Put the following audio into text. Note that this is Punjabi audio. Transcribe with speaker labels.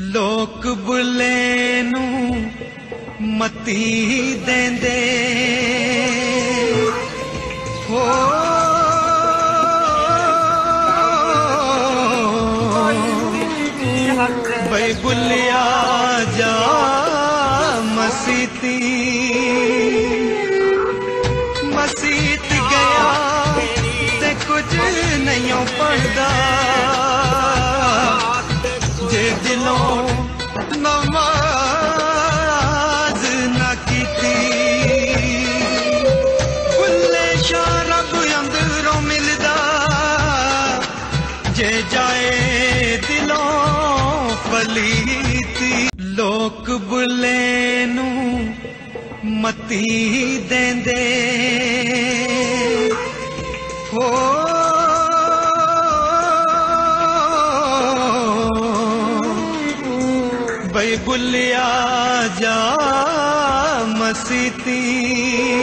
Speaker 1: ਲੋਕ ਬੁੱਲੇ ਨੂੰ ਮਤੀ ਦੇਂਦੇ। ਹੋ। ਬਈ ਬੁੱਲਿਆ ਜਾ ਮਸੀਤੀ। ਮਸੀਤ ਗਿਆ ਤੇ ਕੁਝ ਨਹੀਂ ਪੜਦਾ। ਜੇ ਨਮਾਜ਼ ਨਾ ਕੀਤੀ। ਬੁੱਲੇ ਸ਼ਾ ਰੱਬ ਅੰਦਰੋਂ ਮਿਲਦਾ। ਜੇ ਜਾਏ ਦਿਲੋਂ ਫਲੀਤੀ, ਲੋਕ ਬੁੱਲੇ ਨੂੰ ਮਤੀ ਦੇਂਦੇ। ਬਈ ਜਾ ਮਸੀਤੀ।